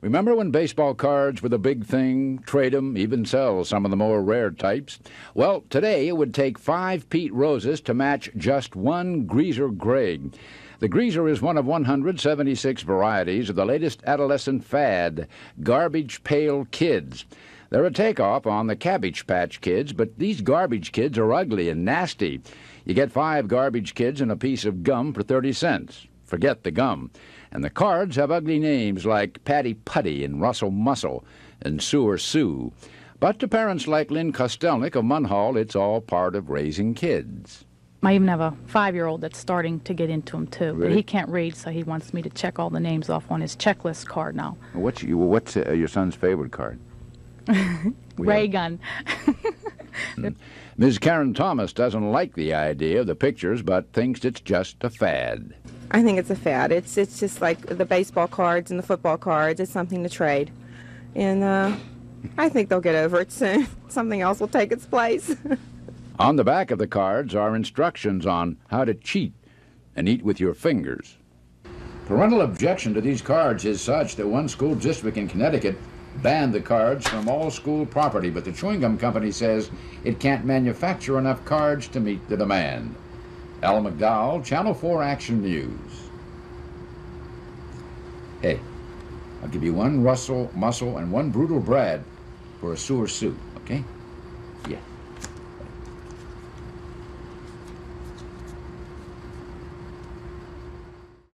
Remember when baseball cards were the big thing? Trade 'em, even sell some of the more rare types? Well, today it would take five Pete Roses to match just one Greaser Greg. The Greaser is one of 176 varieties of the latest adolescent fad, Garbage Pail Kids. They're a takeoff on the Cabbage Patch Kids, but these garbage kids are ugly and nasty. You get five garbage kids and a piece of gum for 30 cents. Forget the gum. And the cards have ugly names like Patty Putty and Russell Muscle and Sewer Sue. But to parents like Lynn Kostelnik of Munhall, it's all part of raising kids. I even have a five-year-old that's starting to get into them too. But he can't read, so he wants me to check all the names off on his checklist card now. What's, you, what's uh, your son's favorite card? Ray have- gun. Ms. Karen Thomas doesn't like the idea of the pictures, but thinks it's just a fad. I think it's a fad. It's it's just like the baseball cards and the football cards. It's something to trade, and uh, I think they'll get over it soon. Something else will take its place. On the back of the cards are instructions on how to cheat and eat with your fingers. Parental objection to these cards is such that one school district in Connecticut banned the cards from all school property, but the chewing gum company says it can't manufacture enough cards to meet the demand. Al McDowell, Channel 4 Action News. Hey, I'll give you one Russell Muscle and one Brutal Brad for a Sewer Sue, okay?